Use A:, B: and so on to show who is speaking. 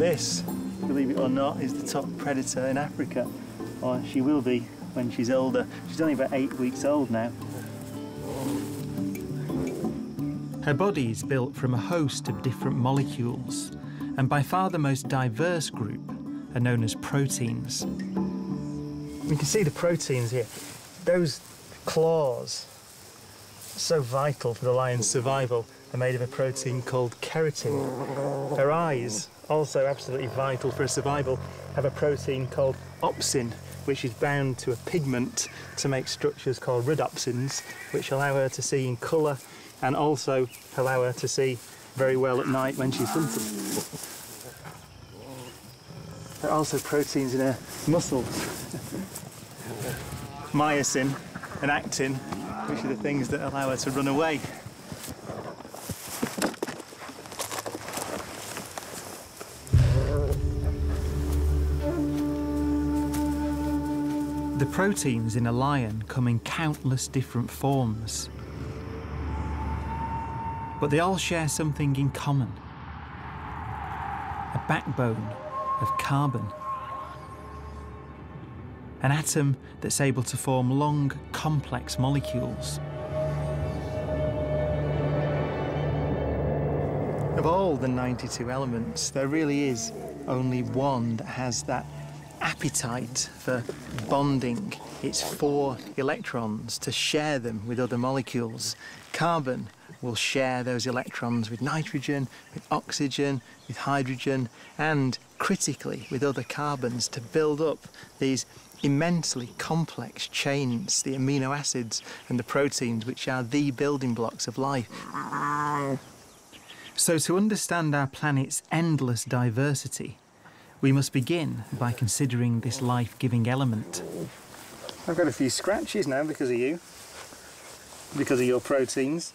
A: This, believe it or not, is the top predator in Africa. Or she will be when she's older. She's only about eight weeks old now.
B: Her body is built from a host of different molecules, and by far the most diverse group are known as proteins.
A: You can see the proteins here. Those claws, so vital for the lion's survival, are made of a protein called keratin. Her eyes, also absolutely vital for survival, have a protein called opsin, which is bound to a pigment to make structures called rhodopsins, which allow her to see in colour and also allow her to see very well at night when she's hunting. There are also proteins in her muscles. Myosin and actin, which are the things that allow her to run away.
B: The proteins in a lion come in countless different forms. But they all share something in common a backbone of carbon. An atom that's able to form long, complex molecules.
A: Of all the 92 elements, there really is only one that has that appetite for bonding its four electrons to share them with other molecules. Carbon will share those electrons with nitrogen, with oxygen, with hydrogen, and critically with other carbons to build up these immensely complex chains, the amino acids and the proteins, which are the building blocks of life.
B: So, to understand our planet's endless diversity, we must begin by considering this life giving element.
A: I've got a few scratches now because of you, because of your proteins.